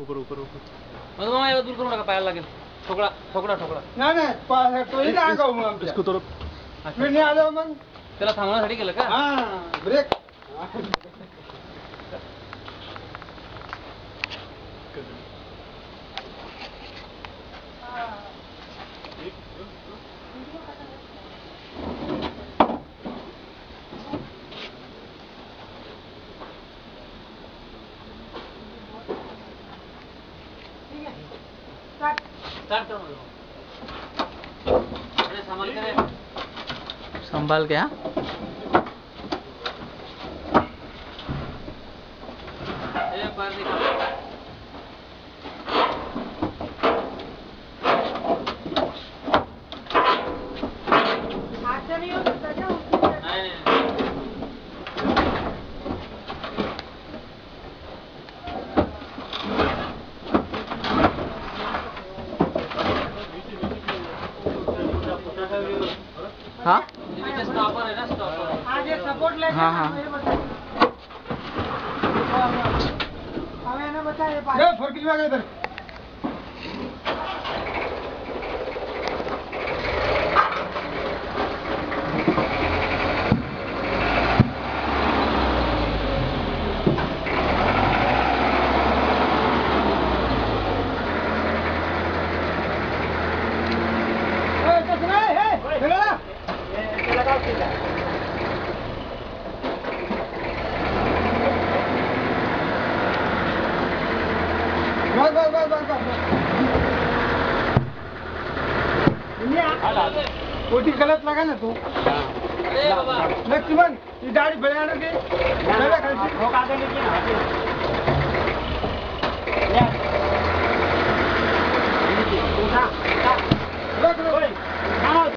उकर उकर उकर मग मामा याला दूर करू नका पायाला लागेल. ठोकळा ठोकळा ठोकळा. नाही नाही पा- तो इथे अंगावर मग आमच्या. इसको थोड़ा मी नाही आलो मग. त्याला थांबवण्यासाठी केलं का? हा ब्रेक संभाल के रे. संभाल के हाँ हाँ हे. हाँ हाँ ये फरकी कोटी गलत लगा ना तू। लक्ष्मण ही गाडी बळ्यानं दे खालची